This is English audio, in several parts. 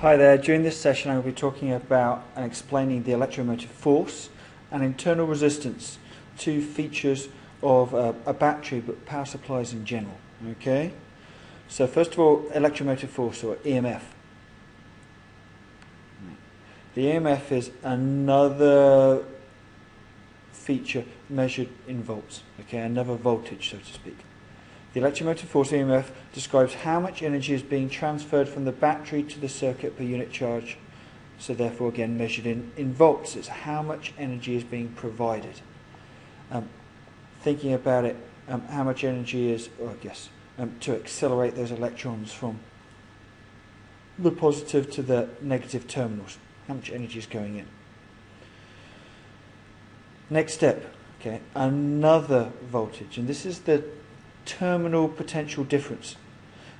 Hi there. During this session, I will be talking about and explaining the electromotive force and internal resistance, two features of a, a battery but power supplies in general. Okay? So, first of all, electromotive force or EMF. The EMF is another feature measured in volts, okay, another voltage, so to speak. The electromotive force EMF describes how much energy is being transferred from the battery to the circuit per unit charge. So therefore, again, measured in, in volts. It's how much energy is being provided. Um, thinking about it, um, how much energy is, oh, I guess, um, to accelerate those electrons from the positive to the negative terminals. How much energy is going in. Next step, okay, another voltage. And this is the terminal potential difference.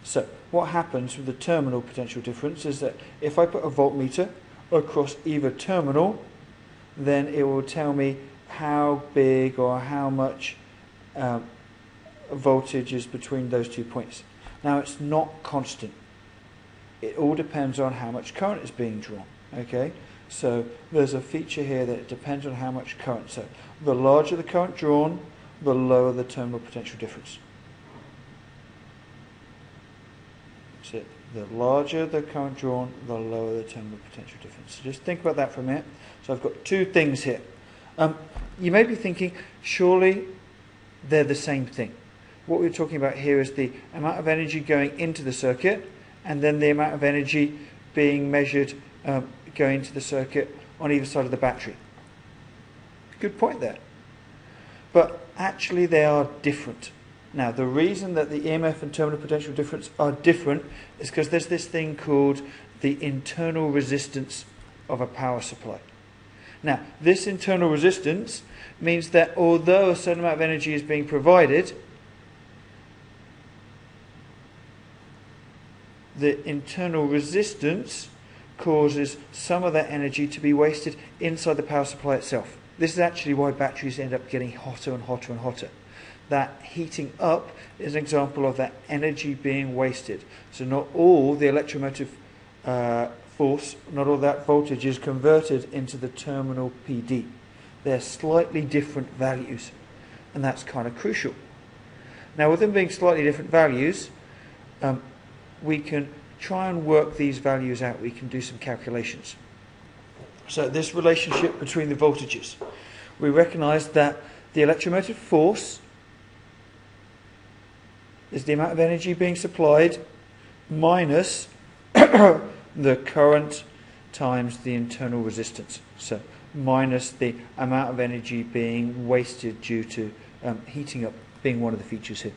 So what happens with the terminal potential difference is that if I put a voltmeter across either terminal, then it will tell me how big or how much um, voltage is between those two points. Now it's not constant. It all depends on how much current is being drawn. Okay, so there's a feature here that it depends on how much current. So the larger the current drawn, the lower the terminal potential difference. So the larger the current drawn, the lower the terminal potential difference. So just think about that for a minute. So I've got two things here. Um, you may be thinking, surely they're the same thing. What we're talking about here is the amount of energy going into the circuit and then the amount of energy being measured um, going into the circuit on either side of the battery. Good point there. But actually, they are different. Now, the reason that the EMF and terminal potential difference are different is because there's this thing called the internal resistance of a power supply. Now, this internal resistance means that although a certain amount of energy is being provided, the internal resistance causes some of that energy to be wasted inside the power supply itself. This is actually why batteries end up getting hotter and hotter and hotter that heating up is an example of that energy being wasted. So not all the electromotive uh, force, not all that voltage is converted into the terminal PD. They're slightly different values, and that's kind of crucial. Now, with them being slightly different values, um, we can try and work these values out. We can do some calculations. So, this relationship between the voltages, we recognize that the electromotive force is the amount of energy being supplied minus the current times the internal resistance. So minus the amount of energy being wasted due to um, heating up being one of the features here.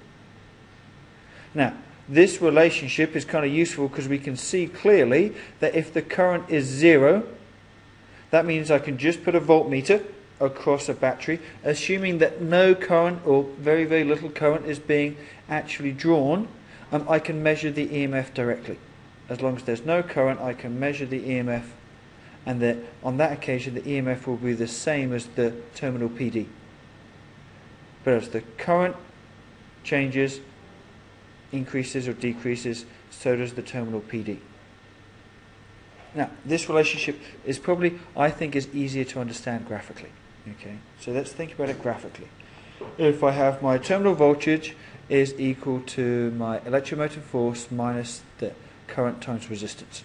Now, this relationship is kind of useful because we can see clearly that if the current is zero, that means I can just put a voltmeter across a battery, assuming that no current or very, very little current is being actually drawn, um, I can measure the EMF directly. As long as there's no current, I can measure the EMF, and that on that occasion, the EMF will be the same as the terminal PD. But as the current changes, increases or decreases, so does the terminal PD. Now, this relationship is probably, I think, is easier to understand graphically. Okay, so let's think about it graphically. If I have my terminal voltage is equal to my electromotive force minus the current times resistance.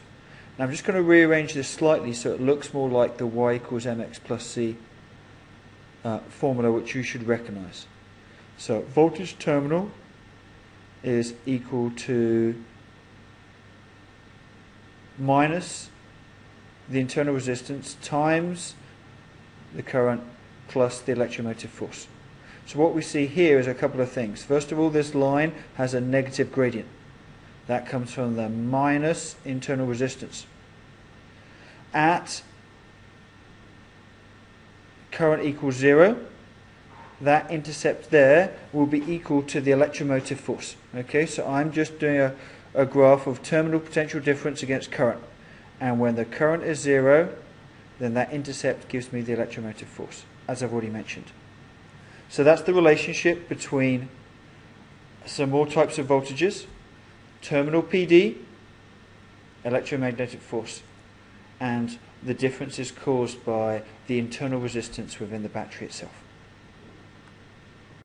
Now I'm just going to rearrange this slightly so it looks more like the y equals mx plus c uh, formula which you should recognize. So voltage terminal is equal to minus the internal resistance times the current plus the electromotive force. So what we see here is a couple of things. First of all, this line has a negative gradient. That comes from the minus internal resistance. At current equals zero, that intercept there will be equal to the electromotive force. Okay, so I'm just doing a, a graph of terminal potential difference against current. And when the current is zero, then that intercept gives me the electromotive force, as I've already mentioned. So that's the relationship between some more types of voltages, terminal PD electromagnetic force. And the difference is caused by the internal resistance within the battery itself.